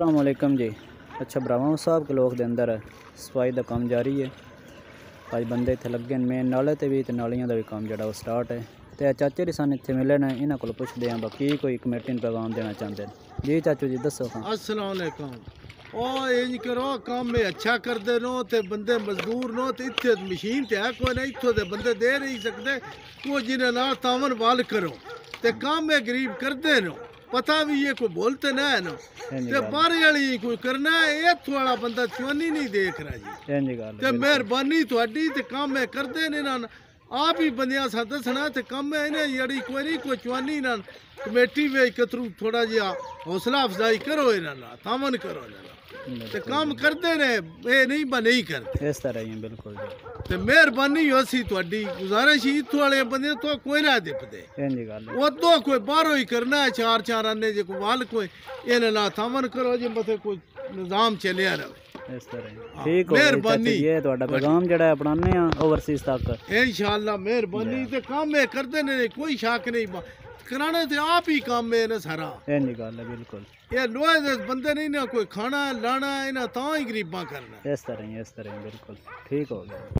السلام علیکم جی۔ اچھا براواں صاحب کلوک دے اندر صفائی دا کام جاری ہے۔ اج بندے اتنے لگے مین نالے تے بھی تے نالیاں دا بھی کام جڑا وہ سٹارٹ ہے۔ تے چاچے دی سان اتنے ملے نے انہاں کول پوچھدے ہاں باقی کوئی کمیٹی نوں پیغام دینا چاہندے نے جی چاچو جی دسو السلام علیکم۔ او انج کرو، کام میں اچھا کردے نو، تے بندے مزدور نو، تے ایتھے مشین تے ہے کوئی نہیں ایتھوں دے بندے دے نہیں سکدے۔ کو جنہاں نال تاون وال کرو، تے کام میں غریب کردے نو۔ بھی یہ کوئی بولتے نہ ہے نا اینجی تے گل باہر والی کوئی کرنا ہے ایتھوں والا بندہ چوانی نہیں دیکھ رہا جی اینجی گل تے مہربانی تہاڈی تے کام نا آپ ہی بندیاں سا دسنا تے کم ہے نے جڑی کوئی نہیں کوئی چوانی نا کمیٹی وچ کترو تھوڑا جہا حوصلہ افزائی کرو انہاں نال تامن کرو انہاں تے کام کردے نے اے نہیں با نہیں کردے اس طرح ہی بالکل تے مہربانی ہو سی تہاڈی گزارش ہی والے بندے تو کوئی نہ گل ہے۔ وہ تو کوئی باہروں ہی کرنا ہے چار چار آنے جے کوئی وال کوئی انہاں نال تامن کرو جے متے کوئی نظام چلیا رہے اس طرح ہی۔ جی۔ ہاں تے کام کرانے تے آپ ہی میں نے سارا۔ ہے بالکل۔ یہ لوہے دے بندے نہیں نا کوئی کھانا لانا انہاں تاں ہی غریباں کرنا۔ اس طرح ہی اس طرح ہی بالکل۔ ٹھیک ہو گیا۔